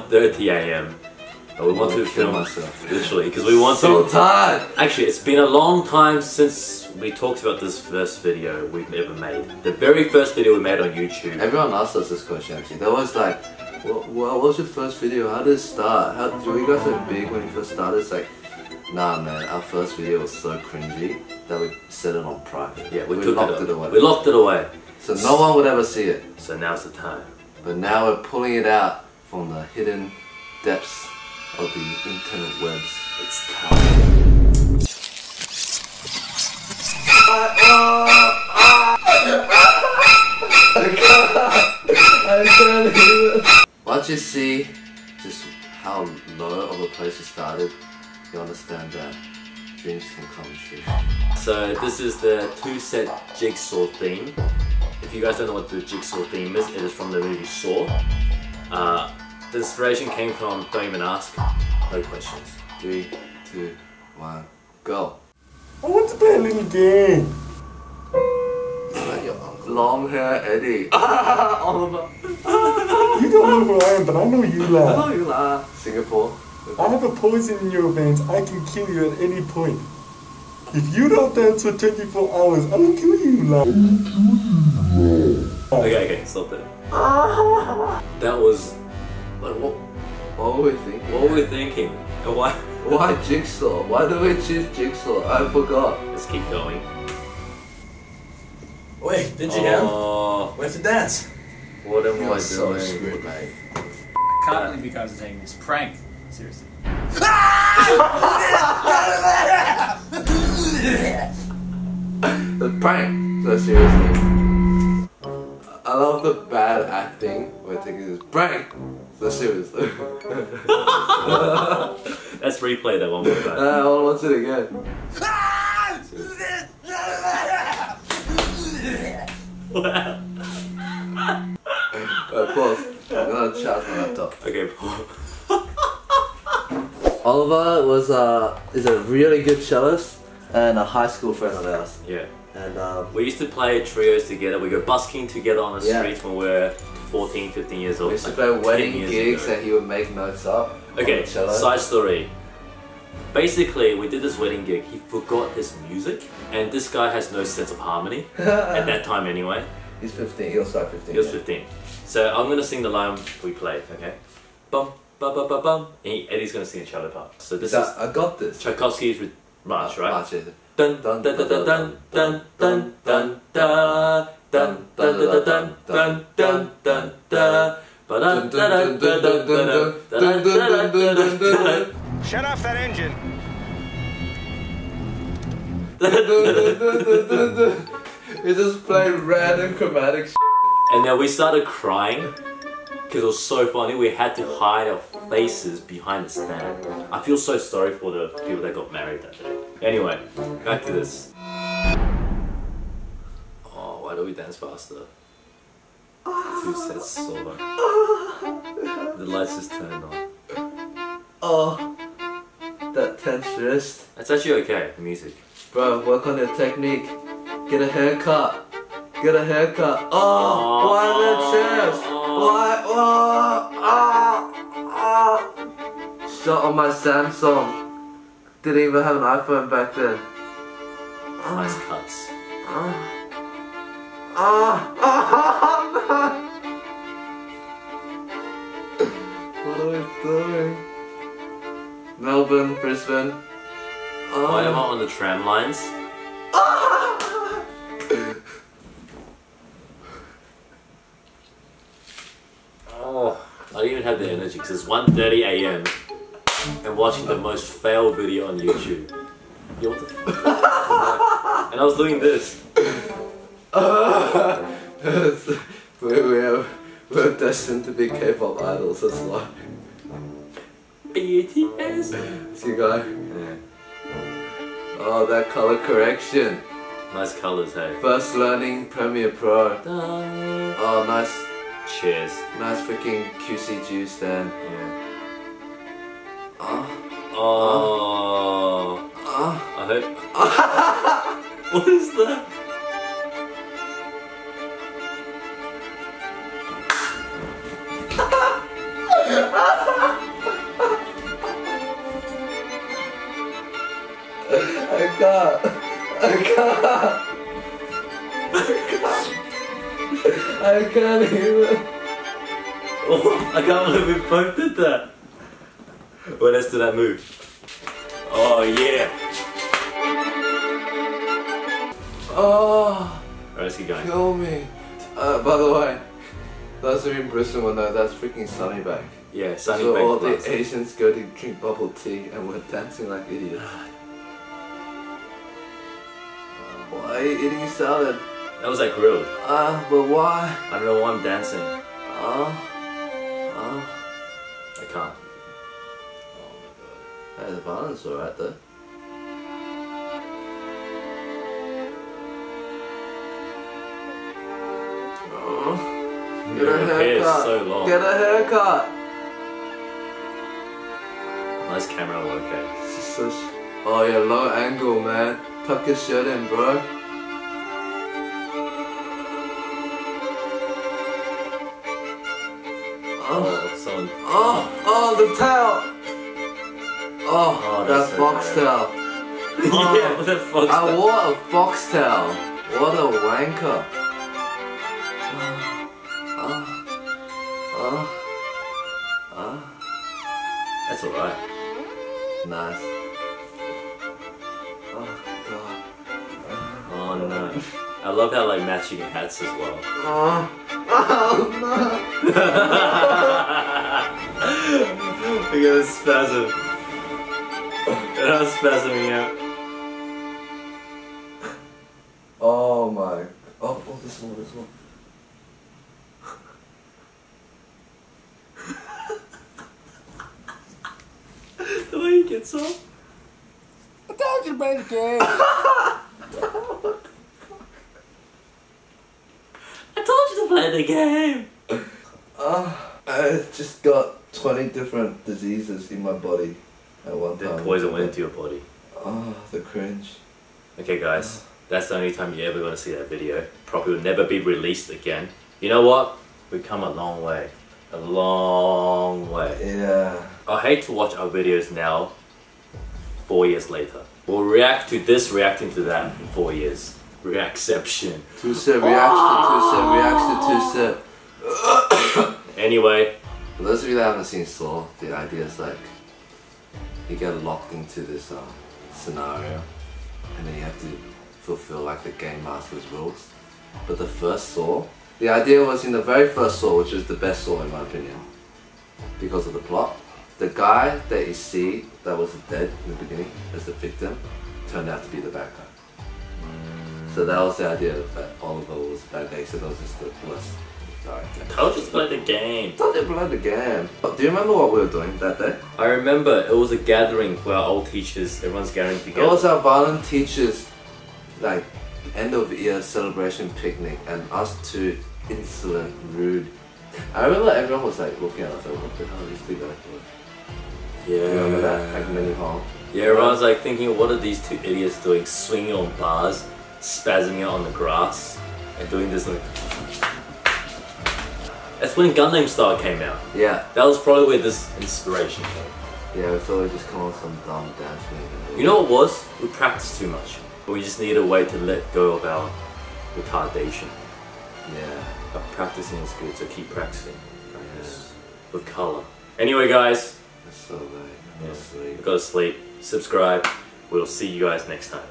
1.30 a.m. But we want to film myself. literally because we want So to. tired. Actually, it's been a long time since we talked about this first video we've ever made. The very first video we made on YouTube. Everyone asked us this question actually. They're always like, what, what was your first video? How did it start? How were you guys so big when you first started? It's like, nah man, our first video was so cringy that we set it on private. Yeah, we, we locked it, it away. We locked it away. So no one would ever see it. So now's the time. But now we're pulling it out from the hidden depths of the internet webs. It's time. Once you see just how low of a place you started, you understand that dreams can come true. So this is the two-set jigsaw theme. If you guys don't know what the jigsaw theme is, it is from the movie Saw. Uh, the inspiration came from Don't Even Ask, No Questions. Three, two, one, go. I want to play a little game. Like your long hair Eddy. Oliver. You don't know who I am, but I know you laugh. you laugh. Singapore. I have a poison in your veins. I can kill you at any point. If you don't dance for 24 hours, I will kill you, love. Okay, okay, stop there. That was. Like, what, What were we thinking? what were we thinking? And why? Why jigsaw? Why do we choose jigsaw? I forgot. Let's keep going. Wait, didn't you hear? Oh, We have to dance. what am You're I so doing? screwed, mate. Can't only because I'm taking this prank. Seriously. The prank. So seriously. I love the bad acting. We're taking this prank. So seriously. Let's replay that one more time. I want it again. Alright, pause. I'm gonna charge my laptop. okay, Oliver was uh is a really good cellist and a high school friend of ours. yeah. And um, We used to play trios together. We go busking together on the Yeah. streets when we were 14, 15 years old. we used to like wedding gigs ago. and he would make notes up. Okay, side story. Basically, we did this wedding gig. He forgot his music, and this guy has no sense of harmony at that time anyway. He's 15. He'll start 15. He was 15. So I'm gonna sing the line we played, okay? Bum, ba ba ba bum. And he- Eddy's gonna sing a cello part. So this So is I got this. Tchaikovsky's March, right? March, yeah. Dun dun dun dun dun dun dun dun dun dun dun dun dun dun dun dun dun dun. Shut off that engine. We just played random chromatic sh- And then we started crying because it was so funny. We had to hide our faces behind the stand. I feel so sorry for the people that got married that day. Anyway, back to this. Oh, why do we dance faster? Two sets solo. The lights just turned on. Oh, that tense wrist. It's actually okay, the music. Bro, work on your technique. Get a haircut. Get a haircut. Oh, why the chairs? Why? Oh, ah, ah. Shot on my Samsung. Didn't even have an iPhone back then. Nice cuts. Ah, ah. What are we doing? Melbourne, Brisbane. Why am I Oh. on the tram lines? Oh, I don't even have the energy because it's 1.30 a.m. and watching the most fail video on YouTube. Yo, what the f- And I was doing this. We, we have, we're destined to be K-pop idols, that's why. BTS. See, guy? Yeah. Oh, that color correction. Nice colors, hey. First learning Premiere Pro. Oh, nice, Cheers. nice freaking QC juice then. Yeah. Ah. Oh, Oh. oh. I hope. what is that? I can't. I can't. I can't even. Oh, I can't believe we both did that. Well, let's do that move. Oh yeah. Oh, Alright, let's keep going. kill me. Uh, by the way, those you in Brisbane will know that's freaking Sunnybank. Yeah, Sunny so all the Asians go to drink bubble tea and we're dancing like idiots. eating salad? That was like grilled. Ah, but why? I don't know why I'm dancing. Ah, ah. I can't. Hey, the violence alright though. Oh, get a Your hair is haircut. so long. Get a haircut. Nice camera work, is. Oh yeah, low angle, man. Tuck your shirt in, bro. Oh, oh, the tail. Oh, Oh, that that's so foxtail. yeah, what the fuck? I wore a foxtail. What a wanker. Ah, ah, ah. That's alright. Nice. Oh god. Oh no. I love how like matching hats as well. Oh, oh no. Look at this spasm. Look at how spasming out. Oh my. Oh, oh, this one, this one. The way he gets off. I told you to play the game. I told you to play the game. Uh, I just got 20 different diseases in my body at one time. poison went into your body. Oh, the cringe. Okay, guys, ah. that's the only time you're ever gonna see that video. Probably will never be released again. You know what? We've come a long way. A long way. Yeah. I hate to watch our videos now, four years later. We'll react to this, reacting to that in four years. Reaction. TwoSet reacts to two step, reacts to two step. Anyway, For those of you that haven't seen Saw, the idea is like you get locked into this uh, scenario and then you have to fulfill like the game master's rules. But the first Saw, the idea was in the very first Saw, which is the best Saw in my opinion, because of the plot. The guy that you see that was dead in the beginning as the victim turned out to be the bad guy. So that was the idea that Oliver was the bad guy, so that was just the worst. Sorry. I'll just play the game. I thought they played the game. Oh, do you remember what we were doing that day? I remember it was a gathering for our old teachers. Everyone's gathering It together. was our violent teachers, like, end of year celebration picnic, and us two insolent, rude. I remember everyone was like looking at us like, what the hell is this guy doing? yeah. You remember that? Like Mini Hall? Yeah, everyone's like thinking, what are these two idiots doing? Swinging on bars, spazzing out on the grass, and doing this like. That's when Gangnam Style came out. Yeah, That was probably where this inspiration came. yeah, we thought we'd just come on some dumb dance move. You know what it was? We practiced too much. We just needed a way to let go of our retardation. Yeah. But practicing is good, so keep practicing. Practice with color. Anyway, guys, That's so late. Yeah. That's sweet. we gotta sleep. Subscribe. We'll see you guys next time.